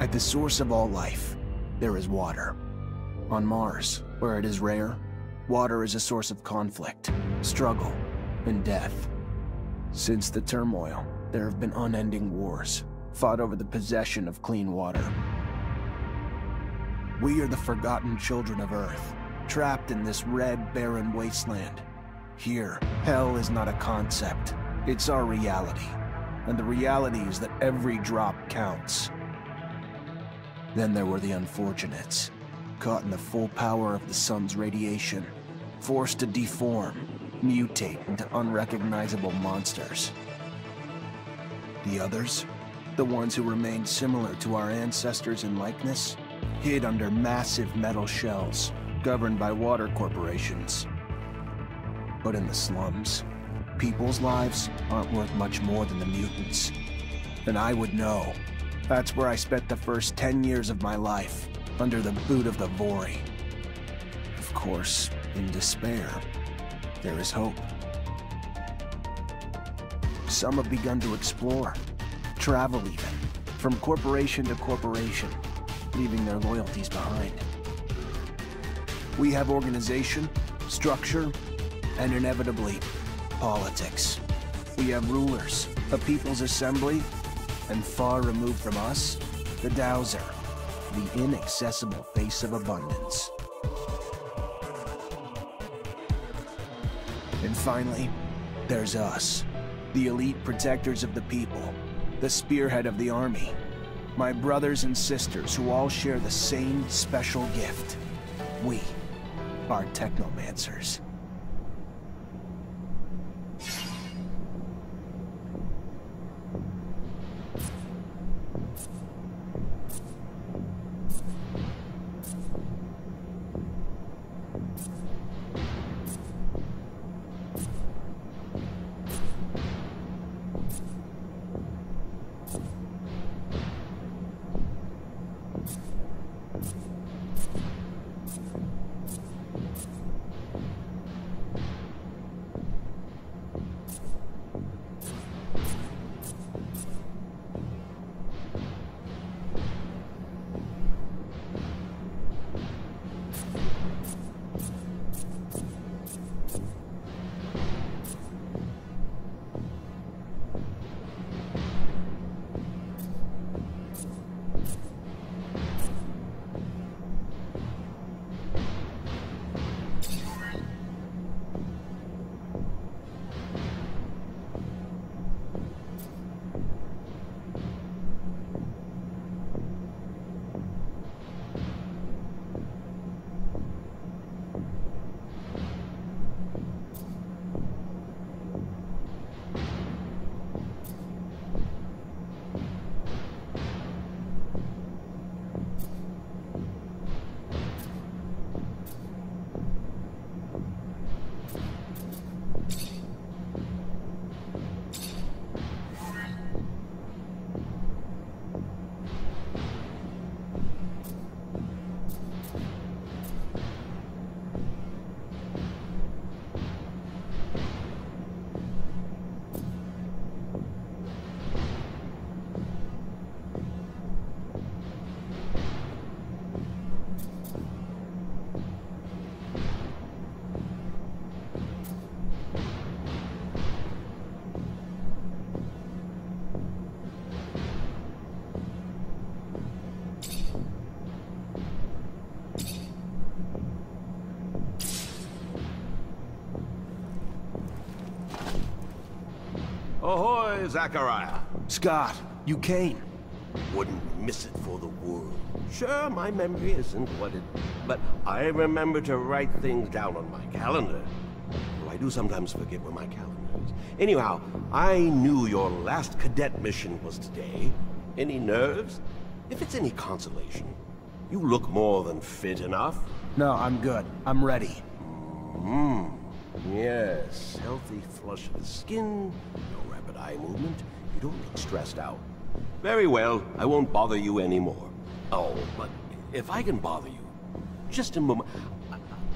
At the source of all life, there is water. On Mars, where it is rare, water is a source of conflict, struggle, and death. Since the turmoil, there have been unending wars, fought over the possession of clean water. We are the forgotten children of Earth, trapped in this red, barren wasteland. Here, hell is not a concept, it's our reality. And the reality is that every drop counts. Then there were the unfortunates, caught in the full power of the sun's radiation, forced to deform, mutate into unrecognizable monsters. The others, the ones who remained similar to our ancestors in likeness, hid under massive metal shells, governed by water corporations. But in the slums, people's lives aren't worth much more than the mutants. And I would know. That's where I spent the first 10 years of my life, under the boot of the Vory. Of course, in despair, there is hope. Some have begun to explore, travel even, from corporation to corporation, leaving their loyalties behind. We have organization, structure, and inevitably, politics. We have rulers, a people's assembly, and far removed from us, the Dowser, the inaccessible face of abundance. And finally, there's us, the elite protectors of the people, the spearhead of the army, my brothers and sisters who all share the same special gift. We are technomancers. Zachariah. Scott, you came. Wouldn't miss it for the world. Sure, my memory isn't what it... But I remember to write things down on my calendar. Though I do sometimes forget where my calendar is. Anyhow, I knew your last cadet mission was today. Any nerves? If it's any consolation, you look more than fit enough. No, I'm good. I'm ready. Hmm. Yes, healthy flush of the skin, no rapid eye movement. You don't look stressed out. Very well, I won't bother you anymore. Oh, but if I can bother you, just a moment.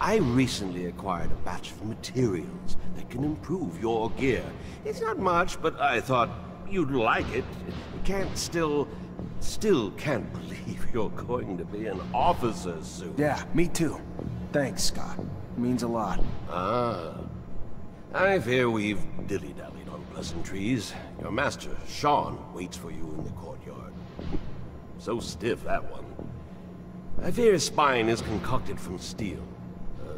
I recently acquired a batch of materials that can improve your gear. It's not much, but I thought you'd like it. Can't still still can't believe you're going to be an officer soon. Yeah, me too. Thanks, Scott. Means a lot. Ah. I fear we've dilly-dallied on pleasantries. Your master, Sean, waits for you in the courtyard. So stiff, that one. I fear his spine is concocted from steel.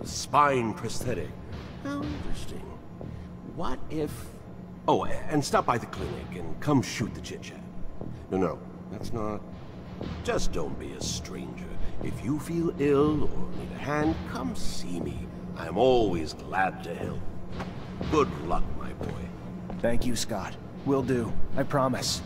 A spine prosthetic. How interesting. What if... Oh, and stop by the clinic and come shoot the chit-chat. No, no, that's not... Just don't be a stranger. If you feel ill or need a hand, come see me. I'm always glad to help. Good luck, my boy. Thank you, Scott. Will do. I promise.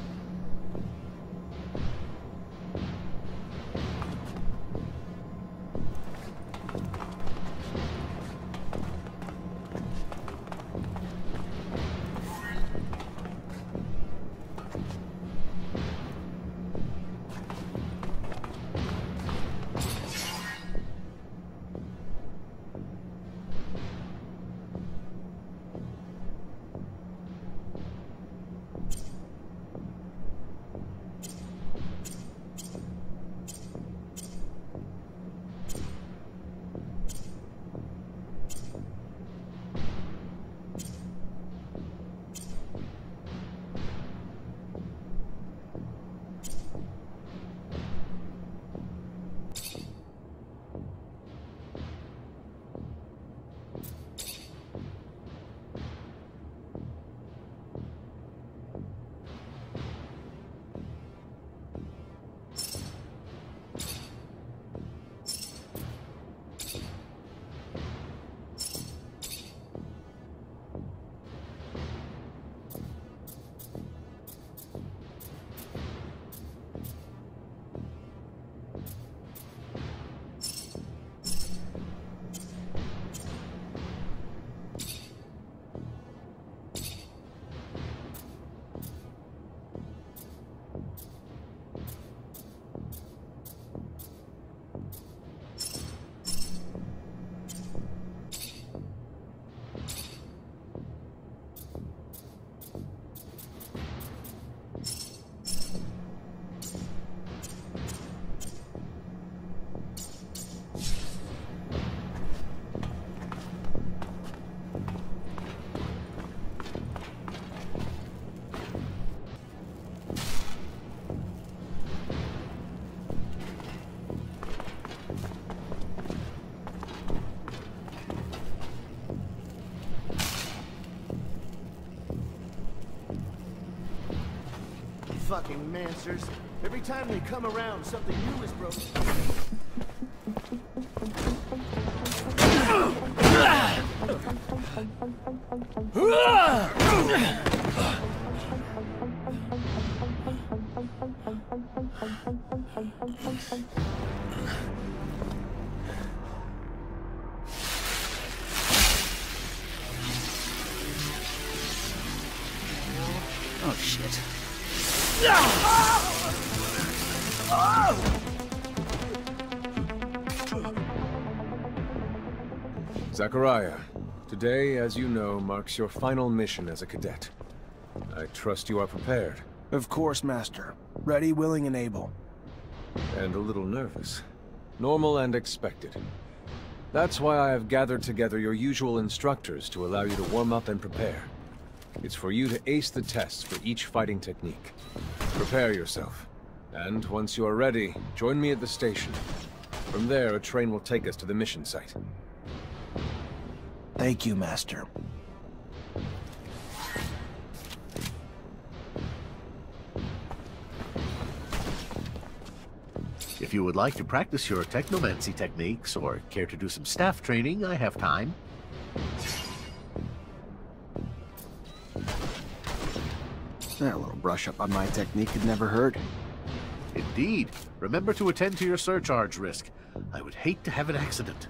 Fucking mancers. Every time they come around, something new is broken. Zachariah, today, as you know, marks your final mission as a cadet. I trust you are prepared. Of course, Master. Ready, willing, and able. And a little nervous. Normal and expected. That's why I have gathered together your usual instructors to allow you to warm up and prepare. It's for you to ace the tests for each fighting technique. Prepare yourself. And once you are ready, join me at the station. From there, a train will take us to the mission site. Thank you, Master. If you would like to practice your technomancy techniques or care to do some staff training, I have time. That little brush up on my technique had never hurt. Indeed. Remember to attend to your surcharge risk. I would hate to have an accident.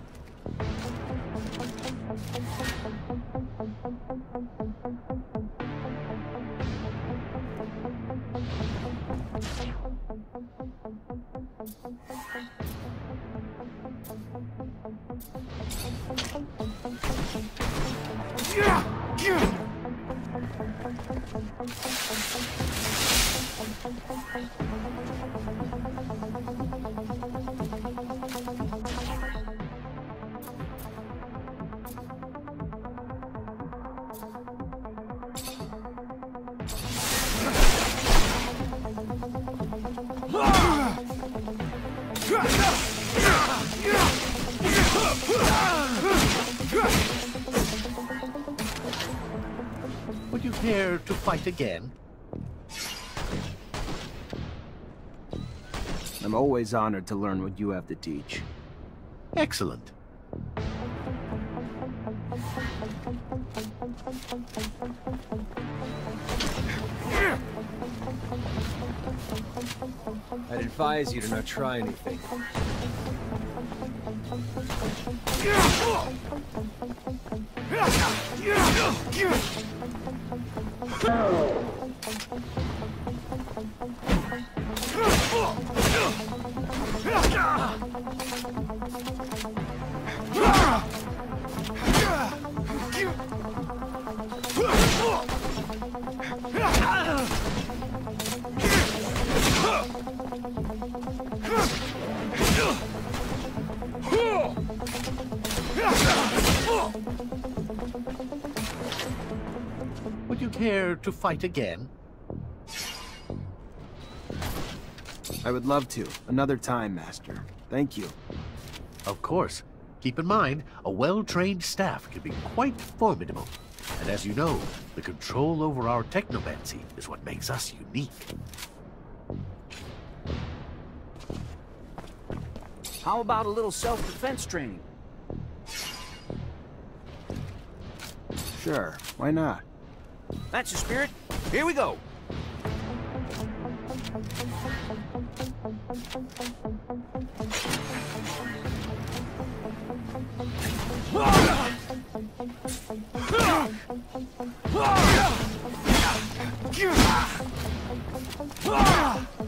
Would you care to fight again? I'm always honored to learn what you have to teach. Excellent. I'd advise you to not try anything. Care to fight again? I would love to. Another time, Master. Thank you. Of course. Keep in mind, a well-trained staff can be quite formidable. And as you know, the control over our technomancy is what makes us unique. How about a little self-defense training? Sure, why not? That's the spirit. Here we go. Care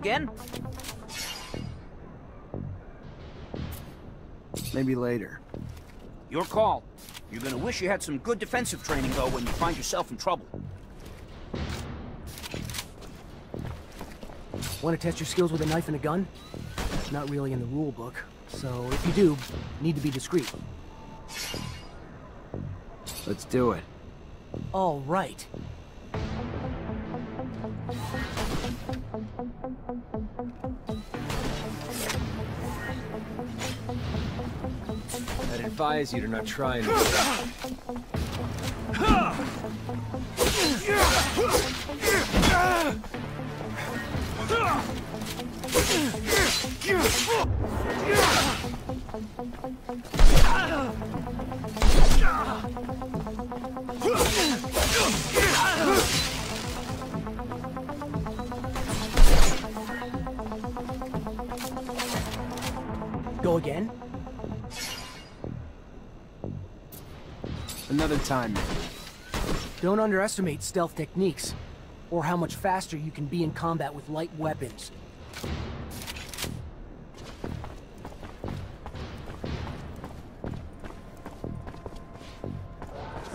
again? Maybe later. Your call. You're gonna wish you had some good defensive training, though, when you find yourself in trouble. Want to test your skills with a knife and a gun? It's not really in the rule book, so if you do, need to be discreet. Let's do it. All right. Advise you to not try. Time. Don't underestimate stealth techniques, or how much faster you can be in combat with light weapons.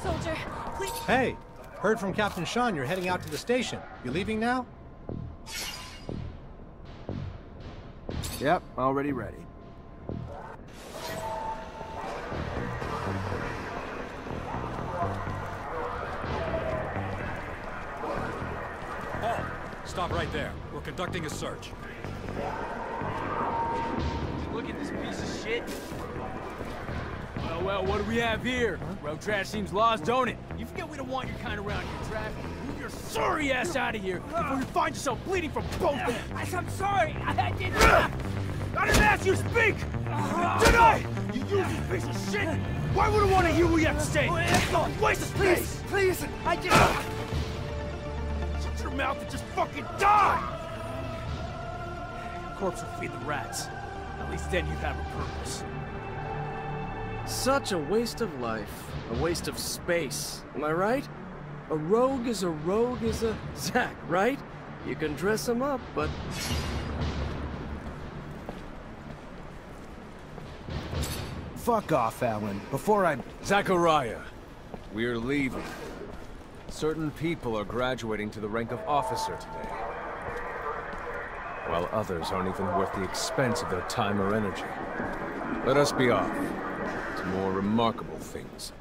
Soldier, please. Hey, heard from Captain Sean you're heading out to the station. You leaving now? Yep, already ready. Stop right there. We're conducting a search. Look at this piece of shit. Well, well, what do we have here? Road trash seems lost, don't it? You forget we don't want your kind around here, trash. Move your sorry ass out of here before you find yourself bleeding from both ends. I'm sorry. I, I didn't. I didn't ask you to speak. Tonight, you useless piece of shit. Why would I want to hear what you have to say? Waste of space. Please, I just... Shut your mouth and just fucking die! Corpse will feed the rats. At least then you'd have a purpose. Such a waste of life. A waste of space. Am I right? A rogue is a rogue is a Zack, right? You can dress him up, but Fuck off, Alan. Before I... Zachariah, we're leaving. Certain people are graduating to the rank of officer today. while others aren't even worth the expense of their time or energy. Let us be off to more remarkable things.